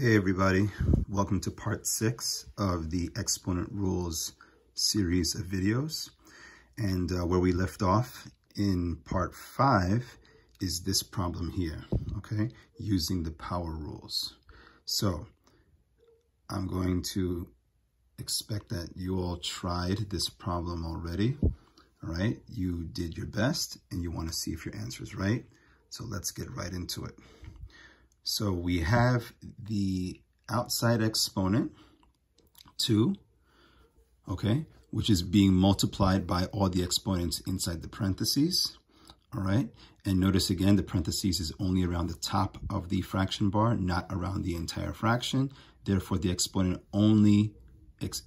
Hey everybody, welcome to part six of the exponent rules series of videos. And uh, where we left off in part five is this problem here, okay? Using the power rules. So I'm going to expect that you all tried this problem already, all right? You did your best and you wanna see if your answer is right. So let's get right into it. So we have the outside exponent, 2, okay, which is being multiplied by all the exponents inside the parentheses, all right? And notice again, the parentheses is only around the top of the fraction bar, not around the entire fraction. Therefore, the exponent only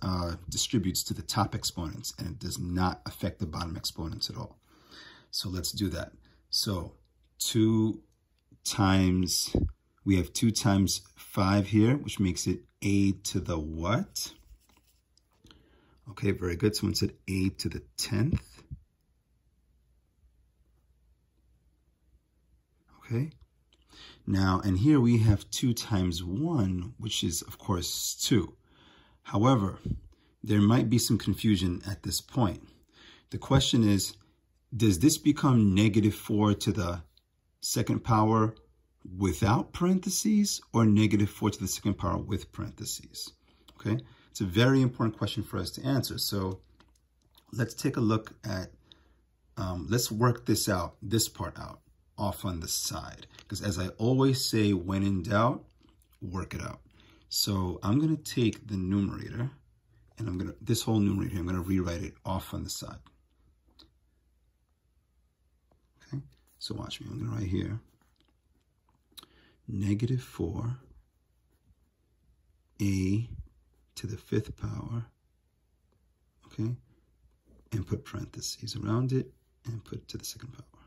uh, distributes to the top exponents, and it does not affect the bottom exponents at all. So let's do that. So 2 times we have 2 times 5 here, which makes it a to the what? Okay, very good. Someone said a to the 10th. Okay. Now, and here we have 2 times 1, which is, of course, 2. However, there might be some confusion at this point. The question is, does this become negative 4 to the second power without parentheses or negative 4 to the second power with parentheses? Okay, it's a very important question for us to answer. So let's take a look at, um, let's work this out, this part out, off on the side. Because as I always say, when in doubt, work it out. So I'm going to take the numerator, and I'm going to, this whole numerator, I'm going to rewrite it off on the side. Okay, so watch me, I'm going to write here negative 4 a to the fifth power, okay, and put parentheses around it and put it to the second power.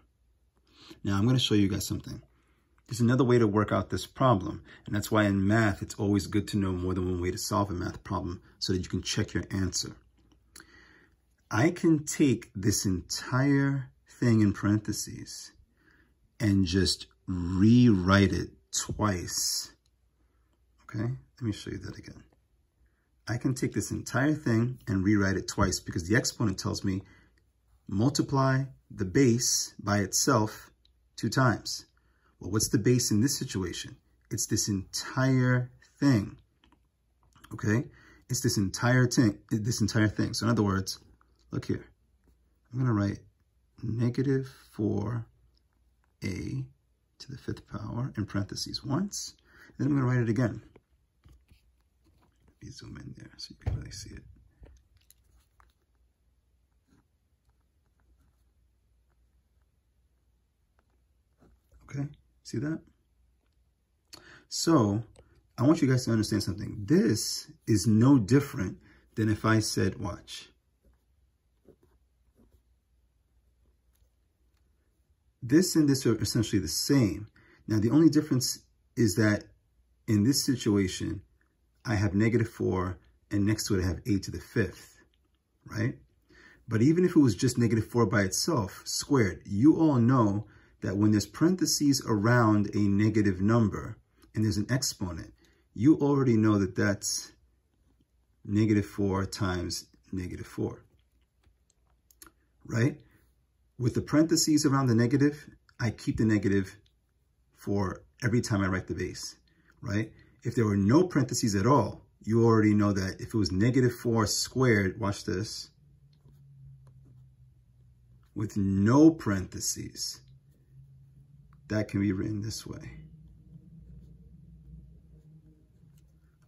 Now I'm going to show you guys something. There's another way to work out this problem, and that's why in math it's always good to know more than one way to solve a math problem so that you can check your answer. I can take this entire thing in parentheses and just rewrite it twice. Okay, let me show you that again. I can take this entire thing and rewrite it twice because the exponent tells me multiply the base by itself two times. Well, what's the base in this situation? It's this entire thing, okay? It's this entire thing, this entire thing. So in other words, look here. I'm gonna write negative 4a to the fifth power in parentheses once. Then I'm going to write it again. Let me zoom in there so you can really see it. Okay, see that? So, I want you guys to understand something. This is no different than if I said, watch, This and this are essentially the same. Now, the only difference is that in this situation, I have negative 4, and next to it I have a to the fifth, right? But even if it was just negative 4 by itself, squared, you all know that when there's parentheses around a negative number and there's an exponent, you already know that that's negative 4 times negative 4, right? With the parentheses around the negative, I keep the negative for every time I write the base, right? If there were no parentheses at all, you already know that if it was negative 4 squared, watch this, with no parentheses, that can be written this way.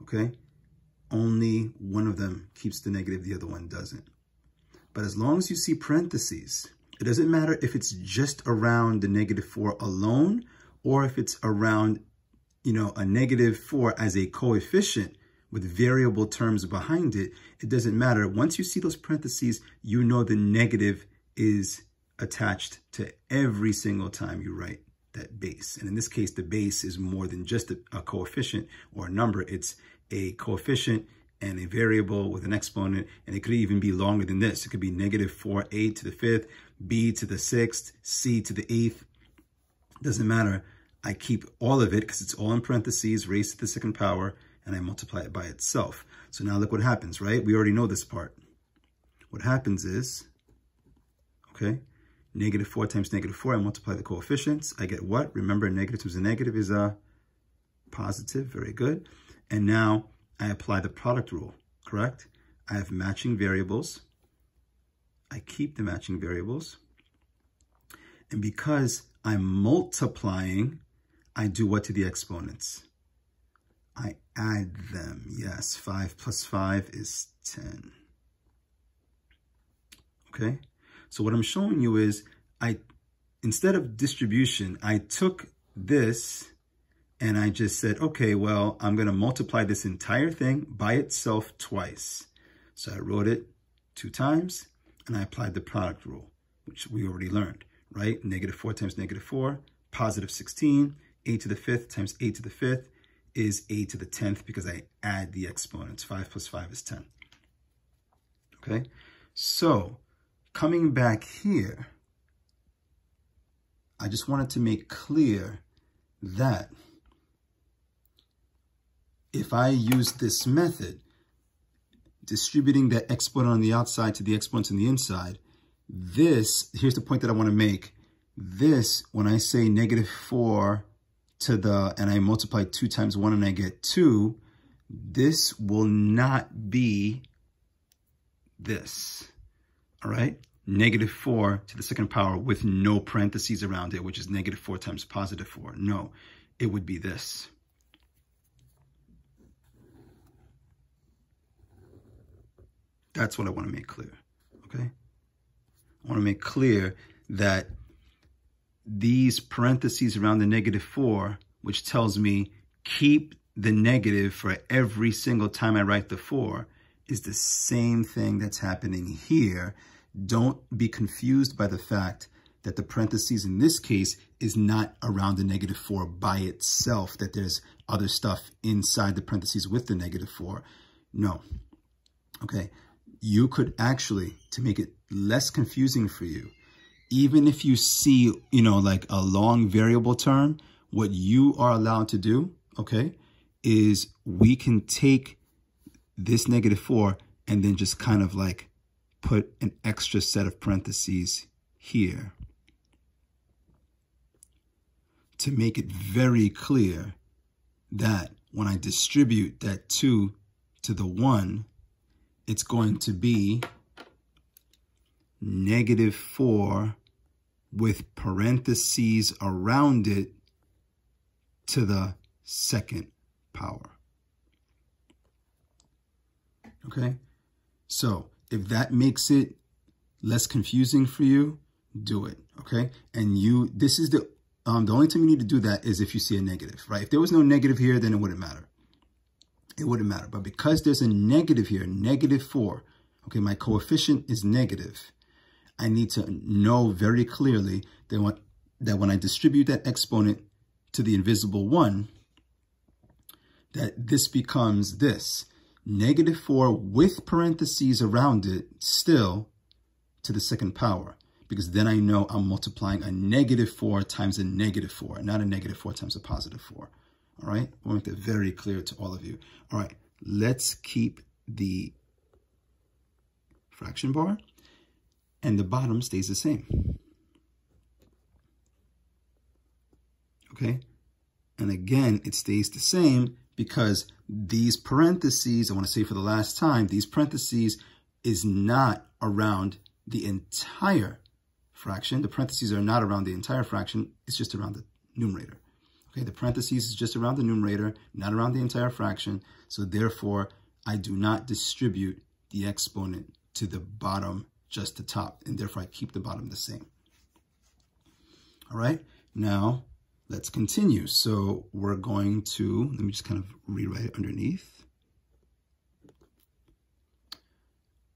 Okay? Only one of them keeps the negative, the other one doesn't. But as long as you see parentheses, it doesn't matter if it's just around the negative 4 alone or if it's around, you know, a negative 4 as a coefficient with variable terms behind it. It doesn't matter. Once you see those parentheses, you know the negative is attached to every single time you write that base. And in this case, the base is more than just a, a coefficient or a number. It's a coefficient and a variable with an exponent, and it could even be longer than this. It could be negative 4a to the fifth, b to the sixth, c to the eighth. Doesn't matter. I keep all of it because it's all in parentheses, raised to the second power, and I multiply it by itself. So now look what happens, right? We already know this part. What happens is, okay, negative 4 times negative 4, I multiply the coefficients. I get what? Remember, negative times a negative is a positive. Very good. And now I apply the product rule, correct? I have matching variables. I keep the matching variables. And because I'm multiplying, I do what to the exponents? I add them. Yes, 5 plus 5 is 10. Okay? So what I'm showing you is, I instead of distribution, I took this and I just said, okay, well, I'm going to multiply this entire thing by itself twice. So I wrote it two times and I applied the product rule, which we already learned, right? Negative 4 times negative 4, positive 16 a to the fifth times a to the fifth is a to the 10th because I add the exponents. 5 plus 5 is 10. Okay, so coming back here, I just wanted to make clear that if I use this method, distributing the exponent on the outside to the exponents on the inside, this, here's the point that I want to make. This, when I say negative 4 to the, and I multiply 2 times 1 and I get 2, this will not be this, all right? Negative 4 to the second power with no parentheses around it, which is negative 4 times positive 4. No, it would be this. That's what I want to make clear, okay? I want to make clear that these parentheses around the negative 4, which tells me keep the negative for every single time I write the 4, is the same thing that's happening here. Don't be confused by the fact that the parentheses in this case is not around the negative 4 by itself, that there's other stuff inside the parentheses with the negative 4. No. Okay. You could actually, to make it less confusing for you, even if you see, you know, like a long variable term, what you are allowed to do, okay, is we can take this negative 4 and then just kind of like put an extra set of parentheses here to make it very clear that when I distribute that 2 to the 1, it's going to be negative 4 with parentheses around it to the second power. Okay? So if that makes it less confusing for you, do it. Okay? And you, this is the, um, the only time you need to do that is if you see a negative, right? If there was no negative here, then it wouldn't matter. It wouldn't matter. But because there's a negative here, negative 4, okay, my coefficient is negative, I need to know very clearly that when, that when I distribute that exponent to the invisible one, that this becomes this, negative 4 with parentheses around it still to the second power. Because then I know I'm multiplying a negative 4 times a negative 4, not a negative 4 times a positive 4. All right? I make that very clear to all of you. All right, let's keep the fraction bar and the bottom stays the same. Okay? And again, it stays the same because these parentheses, I want to say for the last time, these parentheses is not around the entire fraction. The parentheses are not around the entire fraction. It's just around the numerator. Okay, the parentheses is just around the numerator, not around the entire fraction. So therefore, I do not distribute the exponent to the bottom just the top, and therefore I keep the bottom the same. All right, now let's continue. So we're going to, let me just kind of rewrite it underneath.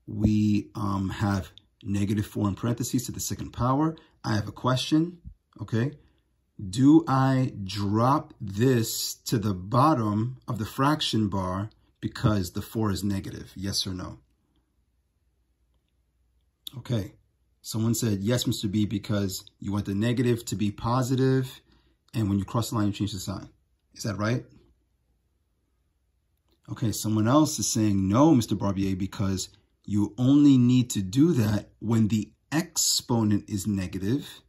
We um, have negative 4 in parentheses to the second power. I have a question, okay? Do I drop this to the bottom of the fraction bar because the 4 is negative? Yes or no? Okay. Someone said, yes, Mr. B, because you want the negative to be positive And when you cross the line, you change the sign. Is that right? Okay, someone else is saying no, Mr. Barbier, because you only need to do that when the exponent is negative,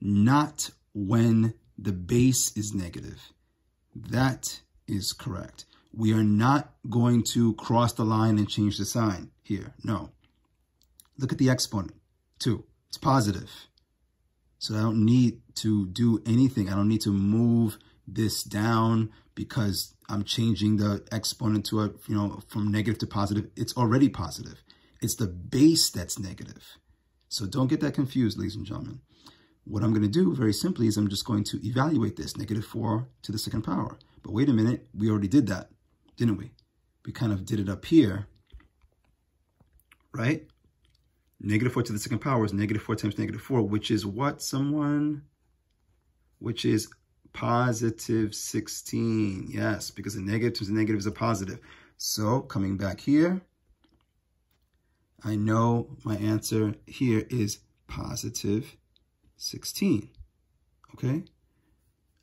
not when the base is negative. That is correct. We are not going to cross the line and change the sign here. No. Look at the exponent, 2. It's positive. So I don't need to do anything. I don't need to move this down because I'm changing the exponent to a, you know, from negative to positive. It's already positive. It's the base that's negative. So don't get that confused, ladies and gentlemen. What I'm going to do very simply is I'm just going to evaluate this, negative 4 to the second power. But wait a minute, we already did that, didn't we? We kind of did it up here, right? Negative 4 to the second power is negative 4 times negative 4, which is what, someone? Which is positive 16. Yes, because a negative times a negative is a positive. So coming back here, I know my answer here is positive 16. Okay?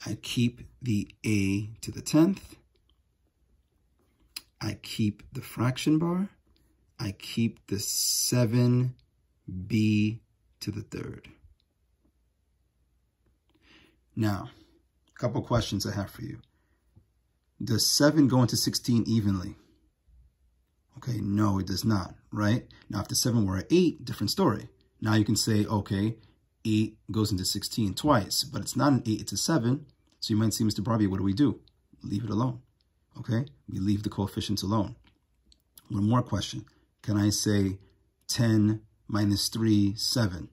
I keep the a to the 10th. I keep the fraction bar. I keep the 7b to the third. Now, a couple questions I have for you. Does 7 go into 16 evenly? Okay, no, it does not, right? Now, if the 7 were an 8, different story. Now you can say, okay, 8 goes into 16 twice, but it's not an 8, it's a 7. So you might see, Mr. Barbier, what do we do? Leave it alone, okay? We leave the coefficients alone. One more question. Can I say 10 minus 3, 7?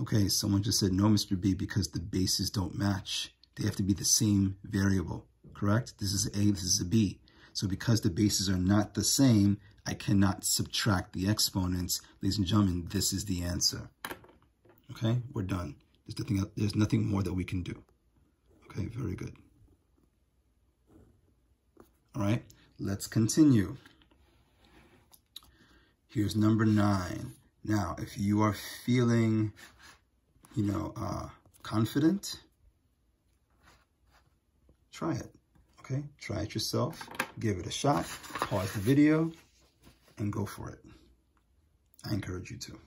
Okay, someone just said, no, Mr. B, because the bases don't match. They have to be the same variable, correct? This is A, this is a B. So because the bases are not the same, I cannot subtract the exponents. Ladies and gentlemen, this is the answer. Okay, we're done. There's nothing, there's nothing more that we can do. Okay, very good. All right, let's continue. Here's number nine. Now, if you are feeling, you know, uh, confident, try it. Okay, try it yourself, give it a shot, pause the video, and go for it. I encourage you to.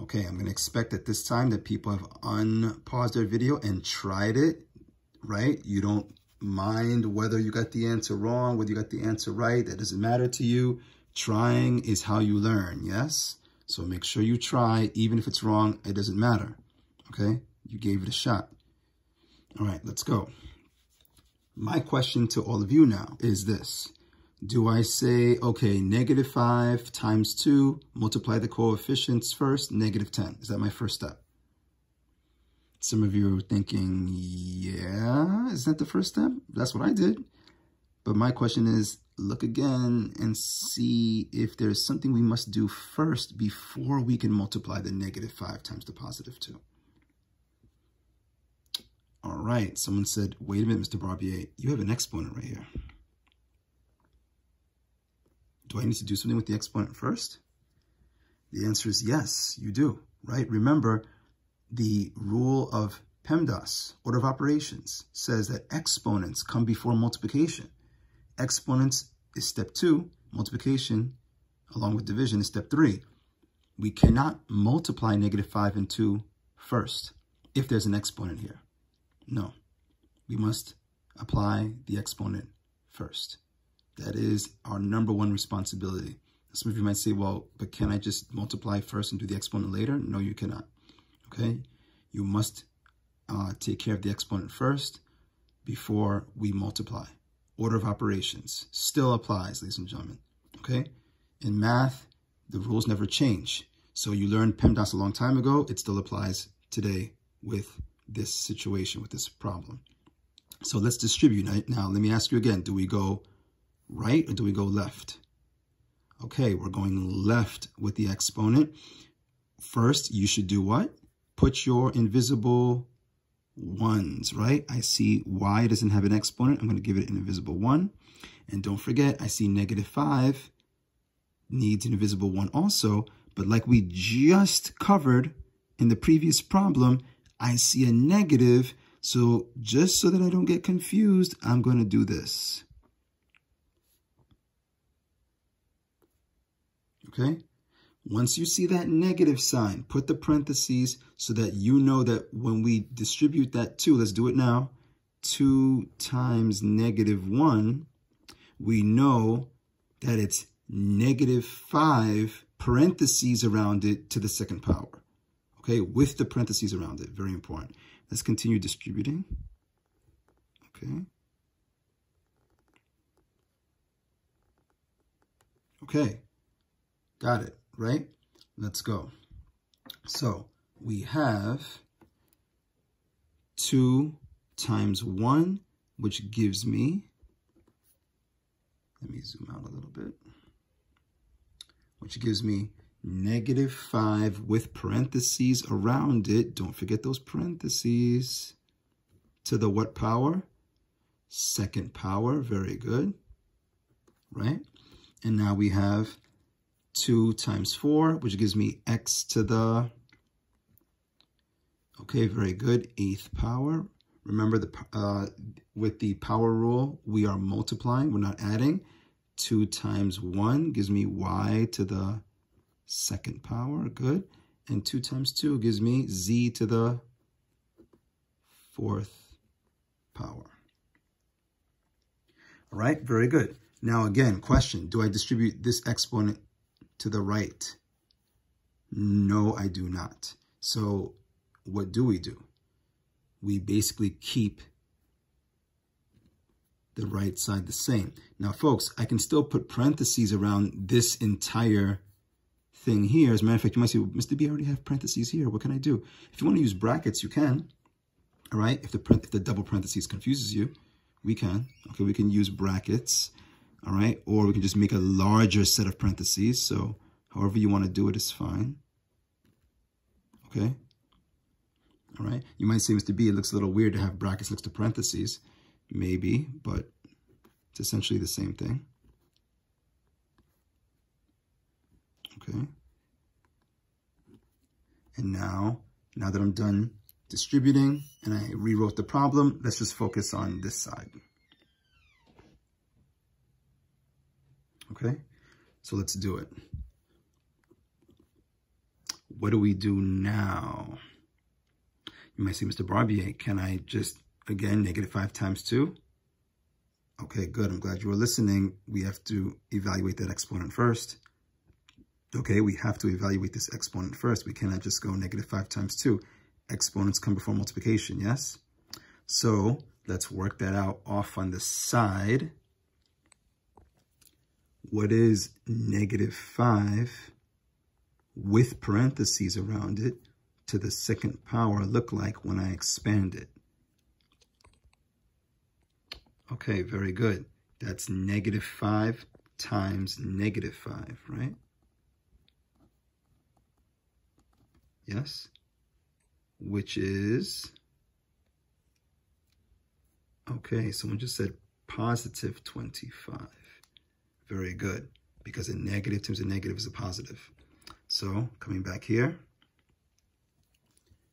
Okay, I'm going to expect at this time that people have unpaused their video and tried it, right? You don't mind whether you got the answer wrong, whether you got the answer right. That doesn't matter to you. Trying is how you learn, yes? So make sure you try. Even if it's wrong, it doesn't matter, okay? You gave it a shot. All right, let's go. My question to all of you now is this. Do I say, okay, negative 5 times 2, multiply the coefficients first, negative 10? Is that my first step? Some of you are thinking, yeah, is that the first step? That's what I did. But my question is, look again and see if there's something we must do first before we can multiply the negative 5 times the positive 2. All right, someone said, wait a minute, Mr. Barbier, you have an exponent right here. Do I need to do something with the exponent first? The answer is yes, you do, right? Remember, the rule of PEMDAS, order of operations, says that exponents come before multiplication. Exponents is step two, multiplication along with division is step three. We cannot multiply negative 5 and two first if there's an exponent here. No, we must apply the exponent first. That is our number one responsibility. Some of you might say, well, but can I just multiply first and do the exponent later? No, you cannot. Okay? You must uh, take care of the exponent first before we multiply. Order of operations still applies, ladies and gentlemen. Okay? In math, the rules never change. So you learned PEMDAS a long time ago. It still applies today with this situation, with this problem. So let's distribute. Now, let me ask you again. Do we go right or do we go left? Okay, we're going left with the exponent. First, you should do what? Put your invisible ones, right? I see y doesn't have an exponent. I'm going to give it an invisible 1. And don't forget, I see negative 5 needs an invisible 1 also. But like we just covered in the previous problem, I see a negative. So just so that I don't get confused, I'm going to do this. Okay? Once you see that negative sign, put the parentheses so that you know that when we distribute that 2, let's do it now, 2 times negative 1, we know that it's negative 5 parentheses around it to the second power. Okay, with the parentheses around it. Very important. Let's continue distributing. Okay. Okay. Got it, right? Let's go. So we have 2 times 1, which gives me, let me zoom out a little bit, which gives me negative 5 with parentheses around it. Don't forget those parentheses. To the what power? Second power. Very good. Right? And now we have 2 times 4, which gives me x to the, okay, very good, eighth power. Remember, the uh, with the power rule, we are multiplying, we're not adding. 2 times 1 gives me y to the second power, good. And 2 times 2 gives me z to the fourth power. All right, very good. Now again, question, do I distribute this exponent to the right? No, I do not. So what do we do? We basically keep the right side the same. Now, folks, I can still put parentheses around this entire thing here. As a matter of fact, you might say, well, Mr. B, I already have parentheses here. What can I do? If you want to use brackets, you can. All right, if the, if the double parentheses confuses you, we can. Okay, we can use brackets all right? Or we can just make a larger set of parentheses. So however you want to do it is fine. Okay? All right? You might say, Mr. B, it looks a little weird to have brackets next to parentheses. Maybe, but it's essentially the same thing. Okay? And now, now that I'm done distributing and I rewrote the problem, let's just focus on this side. Okay, so let's do it. What do we do now? You might say, Mr. Barbier, can I just, again, negative 5 times 2? Okay, good. I'm glad you were listening. We have to evaluate that exponent first. Okay, we have to evaluate this exponent first. We cannot just go negative 5 times 2. Exponents come before multiplication, yes? So let's work that out off on the side what is negative 5 with parentheses around it to the second power look like when I expand it? Okay, very good. That's negative 5 times negative 5, right? Yes? Which is, okay, someone just said positive 25. Very good, because a negative times a negative is a positive. So coming back here,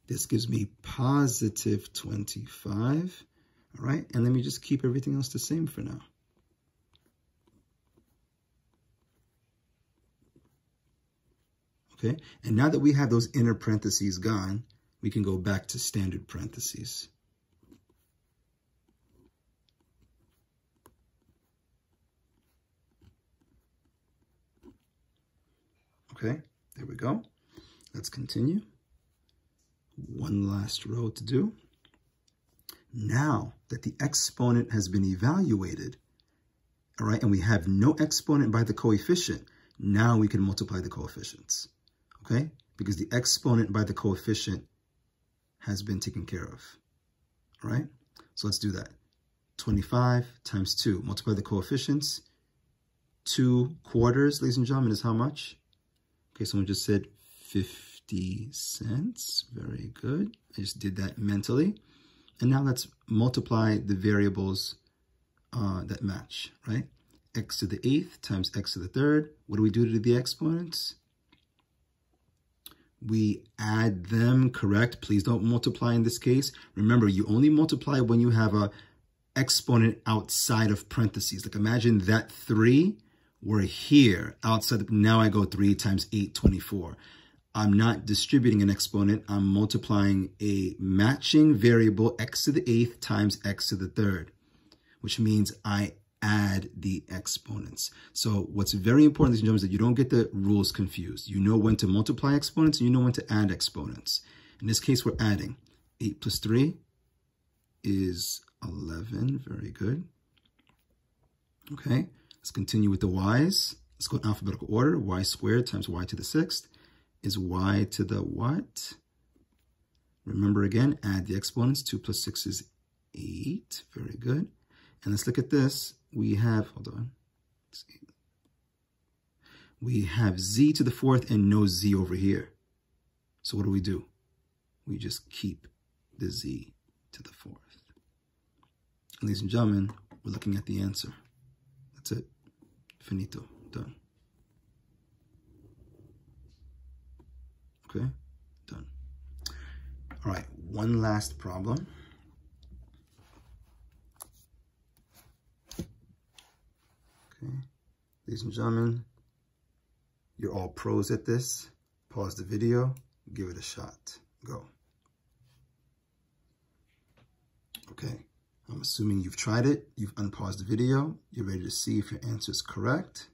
this gives me positive 25. All right, and let me just keep everything else the same for now. Okay, and now that we have those inner parentheses gone, we can go back to standard parentheses. Okay, there we go. Let's continue. One last row to do. Now that the exponent has been evaluated, all right, and we have no exponent by the coefficient, now we can multiply the coefficients, okay? Because the exponent by the coefficient has been taken care of, all right? So let's do that. 25 times 2, multiply the coefficients. 2 quarters, ladies and gentlemen, is how much? Okay, someone just said 50 cents. Very good. I just did that mentally. And now let's multiply the variables uh, that match, right? x to the eighth times x to the third. What do we do to the exponents? we add them, correct? Please don't multiply in this case. Remember, you only multiply when you have a exponent outside of parentheses. Like imagine that 3 were here outside. Now I go 3 times 8, 24. I'm not distributing an exponent. I'm multiplying a matching variable x to the eighth times x to the third, which means I add the exponents. So what's very important, ladies and gentlemen, is that you don't get the rules confused. You know when to multiply exponents and you know when to add exponents. In this case, we're adding 8 plus 3 is 11. Very good. Okay, let's continue with the y's. Let's go in alphabetical order. y squared times y to the sixth is y to the what? Remember again, add the exponents. 2 plus 6 is 8. Very good. And let's look at this. We have, hold on. We have z to the fourth and no z over here. So what do we do? We just keep the z to the fourth. Ladies and gentlemen, we're looking at the answer. Finito. Done. Okay, done. All right, one last problem. Okay, ladies and gentlemen, you're all pros at this. Pause the video, give it a shot. Go. Okay. I'm assuming you've tried it, you've unpaused the video, you're ready to see if your answer is correct.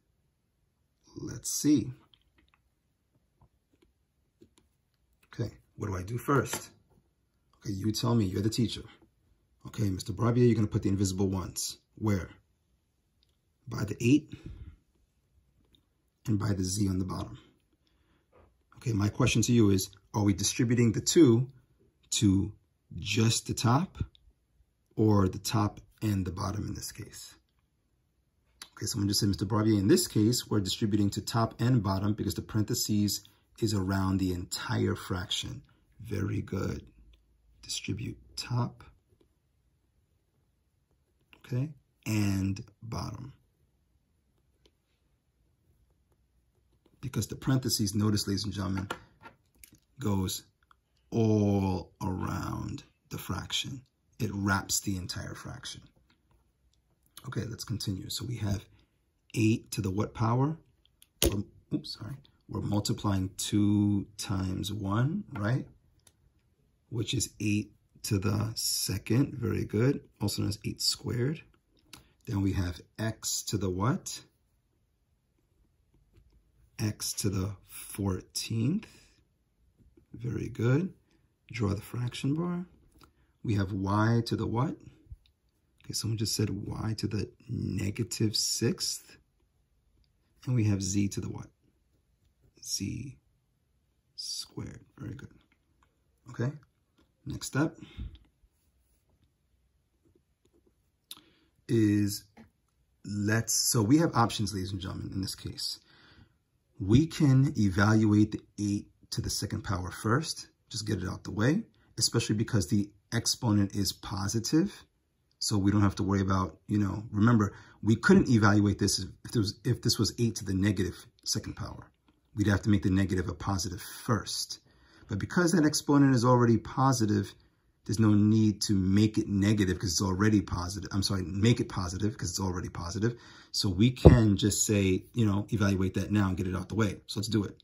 Let's see. Okay, what do I do first? Okay, you tell me, you're the teacher. Okay, Mr. Barbier, you're gonna put the invisible ones. Where? By the eight and by the Z on the bottom. Okay, my question to you is, are we distributing the two to just the top or the top and the bottom in this case. Okay, someone just said, Mr. Barbier, in this case, we're distributing to top and bottom because the parentheses is around the entire fraction. Very good. Distribute top, okay, and bottom. Because the parentheses, notice, ladies and gentlemen, goes all around the fraction it wraps the entire fraction. Okay, let's continue. So we have 8 to the what power? Oops, sorry. We're multiplying 2 times 1, right? Which is 8 to the second. Very good. Also known as 8 squared. Then we have x to the what? x to the 14th. Very good. Draw the fraction bar we have y to the what? Okay, someone just said y to the negative sixth. And we have z to the what? z squared. Very good. Okay, next step is let's, so we have options, ladies and gentlemen, in this case. We can evaluate the 8 to the second power first, just get it out the way, especially because the exponent is positive. So we don't have to worry about, you know, remember, we couldn't evaluate this if, there was, if this was 8 to the negative second power. We'd have to make the negative a positive first. But because that exponent is already positive, there's no need to make it negative because it's already positive. I'm sorry, make it positive because it's already positive. So we can just say, you know, evaluate that now and get it out the way. So let's do it.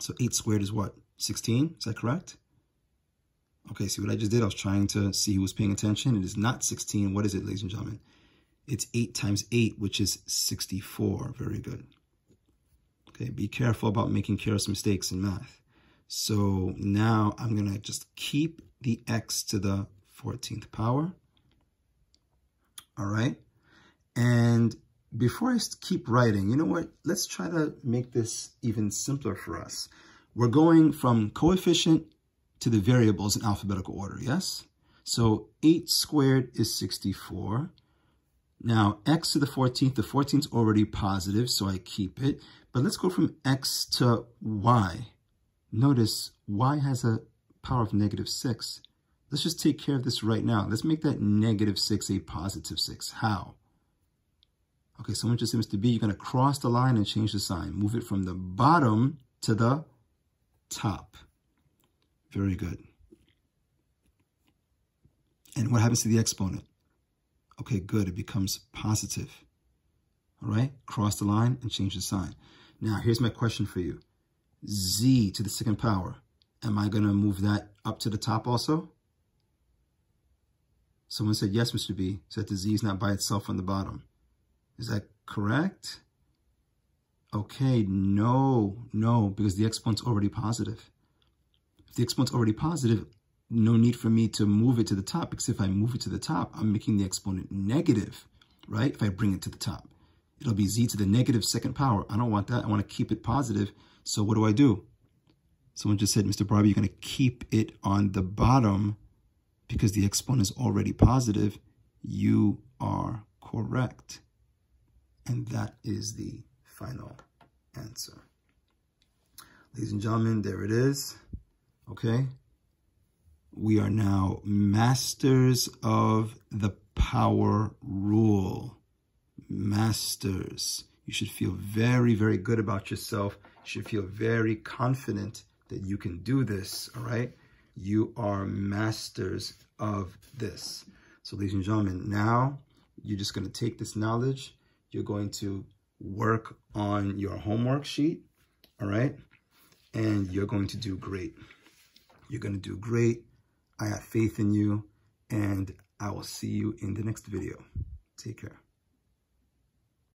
So 8 squared is what? 16? Is that correct? Okay, see what I just did? I was trying to see who was paying attention. It is not 16. What is it, ladies and gentlemen? It's 8 times 8, which is 64. Very good. Okay, be careful about making careless mistakes in math. So now I'm going to just keep the x to the 14th power. All right. And before I keep writing, you know what? Let's try to make this even simpler for us. We're going from coefficient to the variables in alphabetical order, yes? So 8 squared is 64. Now, x to the 14th, the 14th is already positive, so I keep it. But let's go from x to y. Notice y has a power of negative 6. Let's just take care of this right now. Let's make that negative 6 a positive 6. How? Okay, someone just seems to be, you're going to cross the line and change the sign. Move it from the bottom to the top. Very good. And what happens to the exponent? Okay, good. It becomes positive. All right, cross the line and change the sign. Now, here's my question for you. Z to the second power. Am I going to move that up to the top also? Someone said, yes, Mr. B, so that the Z is not by itself on the bottom. Is that correct? Okay, no, no, because the exponent's already positive. The exponent's already positive, no need for me to move it to the top, because if I move it to the top, I'm making the exponent negative, right? If I bring it to the top, it'll be z to the negative second power. I don't want that. I want to keep it positive. So what do I do? Someone just said, Mr. Barbier, you're going to keep it on the bottom because the exponent is already positive. You are correct. And that is the final answer. Ladies and gentlemen, there it is. Okay. We are now masters of the power rule. Masters. You should feel very, very good about yourself. You should feel very confident that you can do this, all right? You are masters of this. So ladies and gentlemen, now you're just going to take this knowledge. You're going to work on your homework sheet, all right? And you're going to do great. You're going to do great. I have faith in you, and I will see you in the next video. Take care.